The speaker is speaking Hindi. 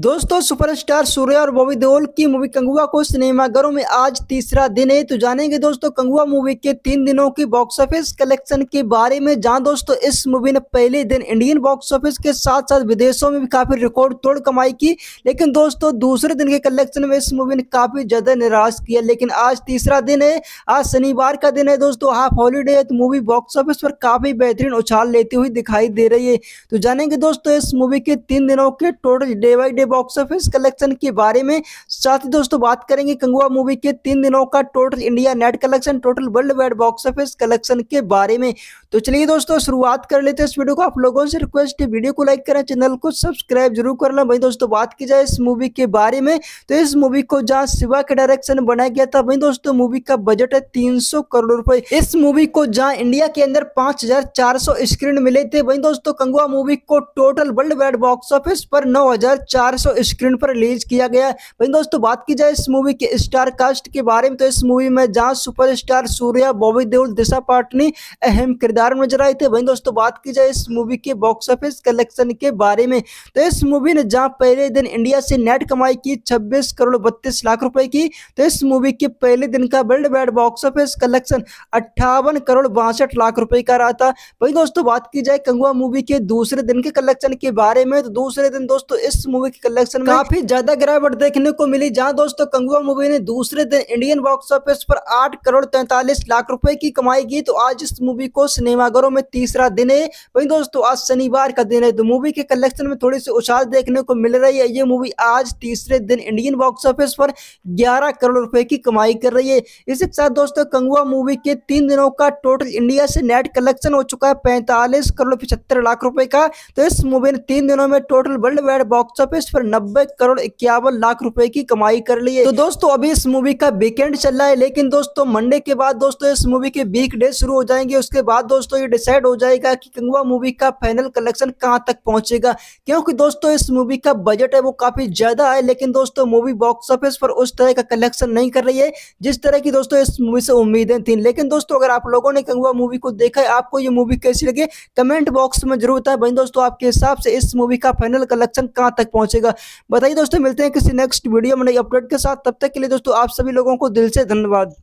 दोस्तों सुपरस्टार सूर्य और बॉबी देओल की मूवी कंगुआ को सिनेमाघरों में आज तीसरा दिन है। तो जानेंगे दोस्तों, कंगुआ मूवी के तीन दिनों की बॉक्स ऑफ़िस कलेक्शन के बारे में। जहाँ दोस्तों, इस मूवी ने पहले दिन इंडियन बॉक्स ऑफ़िस के साथ साथ विदेशों में भी काफ़ी रिकॉर्ड तोड़ कमाई की। लेकिन दोस्तों, दूसरे दिन के कलेक्शन में इस मूवी ने काफ़ी ज़्यादा निराश किया। लेकिन आज तीसरा दिन है, आज शनिवार का दिन है दोस्तों। हाफ़ हॉलीडे है तो मूवी बॉक्स ऑफ़िस पर काफ़ी बेहतरीन उछाल लेती हुई दिखाई दे रही है। तो जानेंगे दोस्तों, इस मूवी के तीन दिनों के total day by day box office collection के बारे में। साथ ही दोस्तों, बात करेंगे कंगुआ मूवी के तीन दिनों का total India net collection total worldwide box office collection के बारे में। तो चलिए दोस्तों, शुरुआत कर लेते हैं इस वीडियो को। आप लोगों से रिक्वेस्ट है वीडियो को लाइक करें चैनल को सब्सक्राइब ज़रूर कर लें। भाई दोस्तों, बात की जाए इस मूवी के बारे में तो इस मूवी को जहाँ शिवा के डायरेक्शन बनाया गया था, वही दोस्तों मूवी का बजट है तीन करोड़ रुपए। इस मूवी को जहाँ इंडिया के अंदर पाँच स्क्रीन मिले थे, वही दोस्तों कंगुआ मूवी को total world wide box office पर नौ स्क्रीन पर रिलीज़ किया गया वही दोस्तों, बात की जाए इस मूवी के स्टार कास्ट के बारे में तो इस मूवी में जहाँ सुपरस्टार सूर्या, बॉबी देओल, दिशा पाटनी अहम किरदार नज़र आए थे। वही दोस्तों, बात की जाए इस मूवी के बॉक्स ऑफ़िस कलेक्शन के बारे में तो इस मूवी ने जहाँ पहले दिन इंडिया से नेट कमाई की छब्बीस करोड़ बत्तीस लाख रुपए की तो इस मूवी के पहले दिन का world wide box office collection अट्ठावन करोड़ बासठ लाख रुपए का रहा था। वही दोस्तों, बात की जाए कंगुआ मूवी के दूसरे दिन के कलेक्शन के बारे में तो दूसरे दिन दोस्तों, इस मूवी के कलेक्शन में काफ़ी ज़्यादा गिरावट देखने को मिली। जहाँ दोस्तों कंगुआ मूवी ने दूसरे दिन इंडियन बॉक्स ऑफ़िस पर आठ करोड़ तैंतालीस लाख रुपए की कमाई की। तो आज इस मूवी को सिनेमाघरों में तीसरा दिन है। वही दोस्तों, आज शनिवार का दिन है। तो मूवी के कलेक्शन में थोड़ी सी उछाल देखने को मिल रही है। ये मूवी आज तीसरे दिन इंडियन बॉक्स ऑफ़िस पर ग्यारह करोड़ रुपए की कमाई कर रही है। इसी के साथ दोस्तों कंगुआ मूवी के तीन दिनों का टोटल इंडिया से नेट कलेक्शन हो चुका है पैंतालीस करोड़ पचहत्तर लाख रुपए का। तो इस मूवी ने तीन दिनों में total world wide box office पर नब्बे करोड़ इक्यावन लाख रुपए की कमाई कर ली है। तो दोस्तों, अभी इस मूवी का वीकेंड चल रहा है, लेकिन दोस्तों मंडे के बाद दोस्तों, इस मूवी के वीक डे शुरू हो जाएँगे। उसके बाद दोस्तों, ये डिसाइड हो जाएगा कि कंगुआ मूवी का फाइनल कलेक्शन कहाँ तक पहुंचेगा। क्योंकि दोस्तों, इस मूवी का बजट है वो काफ़ी ज़्यादा है, लेकिन दोस्तों मूवी बॉक्स ऑफ़िस पर उस तरह का कलेक्शन नहीं कर रही है, जिस तरह की दोस्तों, इस मूवी से उम्मीदें थी। लेकिन दोस्तों, अगर आप लोगों ने कंगुआ मूवी को देखा है, आपको ये मूवी कैसी लगे? कमेंट बॉक्स में ज़रूर बताए। दोस्तों, आपके हिसाब से इस मूवी का फाइनल कलेक्शन कहाँ तक पहुंचेगा? बताइए दोस्तों, मिलते हैं किसी नेक्स्ट वीडियो में नई अपडेट के साथ। तब तक के लिए दोस्तों, आप सभी लोगों को दिल से धन्यवाद।